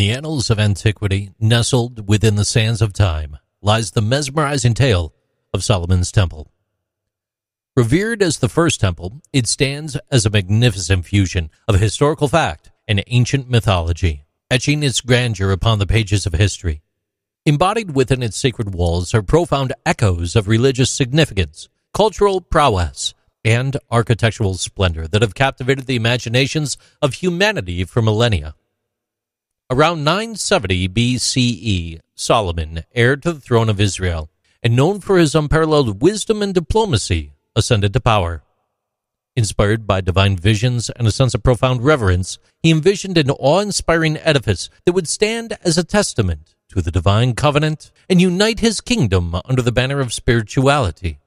the annals of antiquity, nestled within the sands of time, lies the mesmerizing tale of Solomon's Temple. Revered as the first temple, it stands as a magnificent fusion of historical fact and ancient mythology, etching its grandeur upon the pages of history. Embodied within its sacred walls are profound echoes of religious significance, cultural prowess, and architectural splendor that have captivated the imaginations of humanity for millennia. Around 970 BCE, Solomon, heir to the throne of Israel, and known for his unparalleled wisdom and diplomacy, ascended to power. Inspired by divine visions and a sense of profound reverence, he envisioned an awe inspiring edifice that would stand as a testament to the divine covenant and unite his kingdom under the banner of spirituality.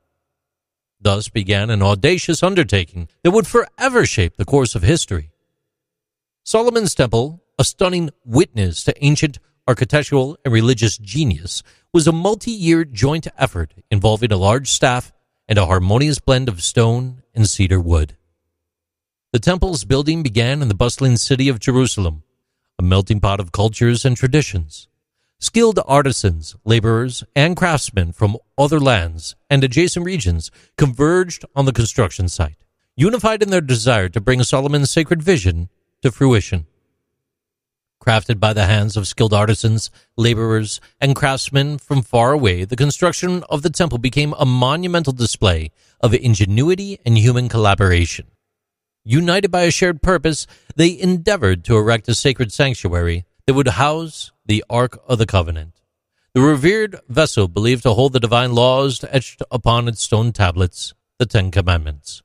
Thus began an audacious undertaking that would forever shape the course of history. Solomon's Temple, a stunning witness to ancient architectural and religious genius, was a multi year joint effort involving a large staff and a harmonious blend of stone and cedar wood. The temple's building began in the bustling city of Jerusalem, a melting pot of cultures and traditions. Skilled artisans, laborers, and craftsmen from other lands and adjacent regions converged on the construction site, unified in their desire to bring Solomon's sacred vision to fruition. Crafted by the hands of skilled artisans, laborers, and craftsmen from far away, the construction of the temple became a monumental display of ingenuity and human collaboration. United by a shared purpose, they endeavored to erect a sacred sanctuary that would house the Ark of the Covenant, the revered vessel believed to hold the divine laws etched upon its stone tablets, the Ten Commandments.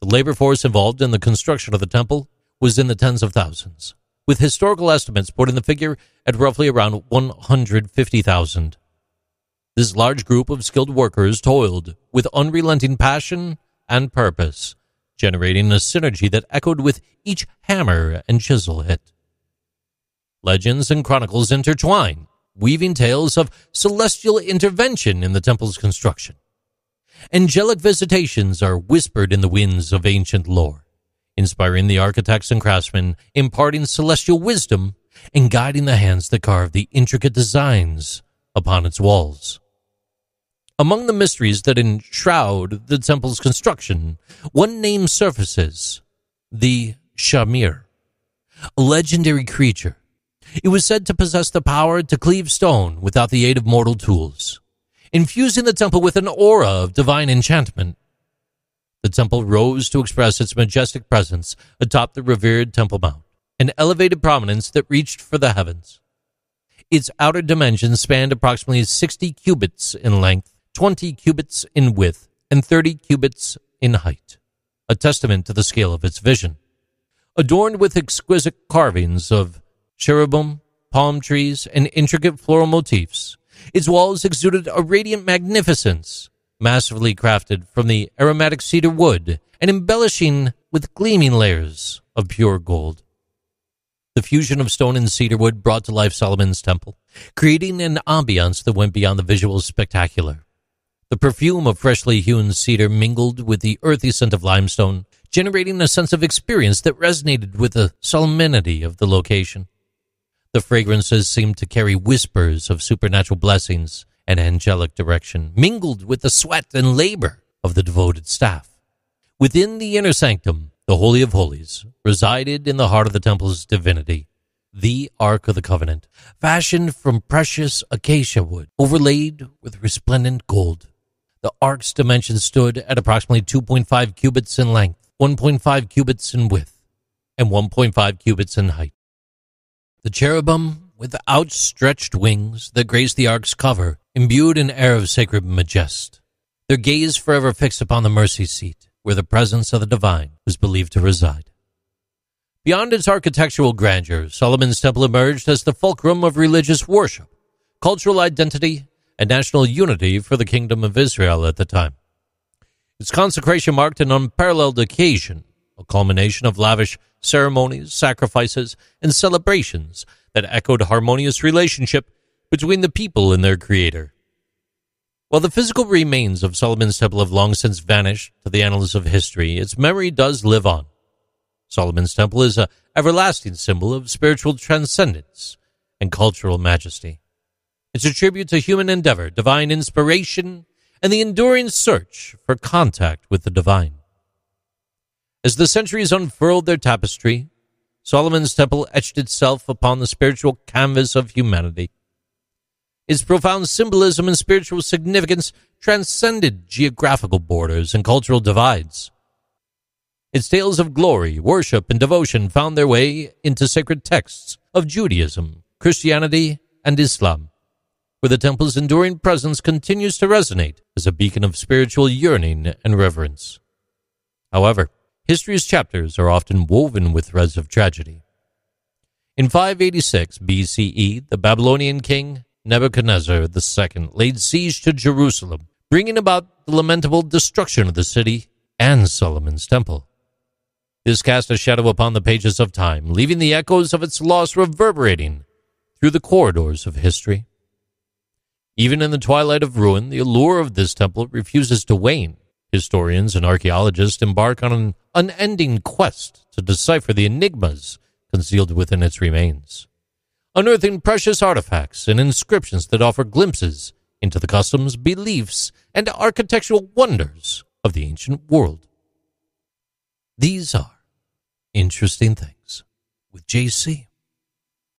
The labor force involved in the construction of the temple was in the tens of thousands with historical estimates putting the figure at roughly around 150,000. This large group of skilled workers toiled with unrelenting passion and purpose, generating a synergy that echoed with each hammer and chisel hit. Legends and chronicles intertwine, weaving tales of celestial intervention in the temple's construction. Angelic visitations are whispered in the winds of ancient lore inspiring the architects and craftsmen, imparting celestial wisdom, and guiding the hands that carve the intricate designs upon its walls. Among the mysteries that enshroud the temple's construction, one name surfaces the Shamir, a legendary creature. It was said to possess the power to cleave stone without the aid of mortal tools, infusing the temple with an aura of divine enchantment. The temple rose to express its majestic presence atop the revered Temple Mount, an elevated prominence that reached for the heavens. Its outer dimensions spanned approximately 60 cubits in length, 20 cubits in width, and 30 cubits in height, a testament to the scale of its vision. Adorned with exquisite carvings of cherubim, palm trees, and intricate floral motifs, its walls exuded a radiant magnificence massively crafted from the aromatic cedar wood and embellishing with gleaming layers of pure gold. The fusion of stone and cedar wood brought to life Solomon's temple, creating an ambiance that went beyond the visual spectacular. The perfume of freshly hewn cedar mingled with the earthy scent of limestone, generating a sense of experience that resonated with the solemnity of the location. The fragrances seemed to carry whispers of supernatural blessings, and angelic direction, mingled with the sweat and labor of the devoted staff. Within the inner sanctum, the Holy of Holies, resided in the heart of the temple's divinity, the Ark of the Covenant, fashioned from precious acacia wood, overlaid with resplendent gold. The Ark's dimensions stood at approximately 2.5 cubits in length, 1.5 cubits in width, and 1.5 cubits in height. The cherubim with outstretched wings that graced the ark's cover, imbued an air of sacred majesty. Their gaze forever fixed upon the mercy seat, where the presence of the divine was believed to reside. Beyond its architectural grandeur, Solomon's Temple emerged as the fulcrum of religious worship, cultural identity, and national unity for the Kingdom of Israel at the time. Its consecration marked an unparalleled occasion, a culmination of lavish ceremonies, sacrifices, and celebrations that echoed harmonious relationship between the people and their creator. While the physical remains of Solomon's temple have long since vanished to the annals of history, its memory does live on. Solomon's Temple is a everlasting symbol of spiritual transcendence and cultural majesty. It's a tribute to human endeavor, divine inspiration, and the enduring search for contact with the divine. As the centuries unfurled their tapestry, Solomon's Temple etched itself upon the spiritual canvas of humanity. Its profound symbolism and spiritual significance transcended geographical borders and cultural divides. Its tales of glory, worship, and devotion found their way into sacred texts of Judaism, Christianity, and Islam, where the temple's enduring presence continues to resonate as a beacon of spiritual yearning and reverence. However, history's chapters are often woven with threads of tragedy. In 586 BCE, the Babylonian king Nebuchadnezzar II laid siege to Jerusalem, bringing about the lamentable destruction of the city and Solomon's Temple. This cast a shadow upon the pages of time, leaving the echoes of its loss reverberating through the corridors of history. Even in the twilight of ruin, the allure of this temple refuses to wane. Historians and archaeologists embark on an unending quest to decipher the enigmas concealed within its remains, unearthing precious artifacts and inscriptions that offer glimpses into the customs, beliefs, and architectural wonders of the ancient world. These are interesting things with JC.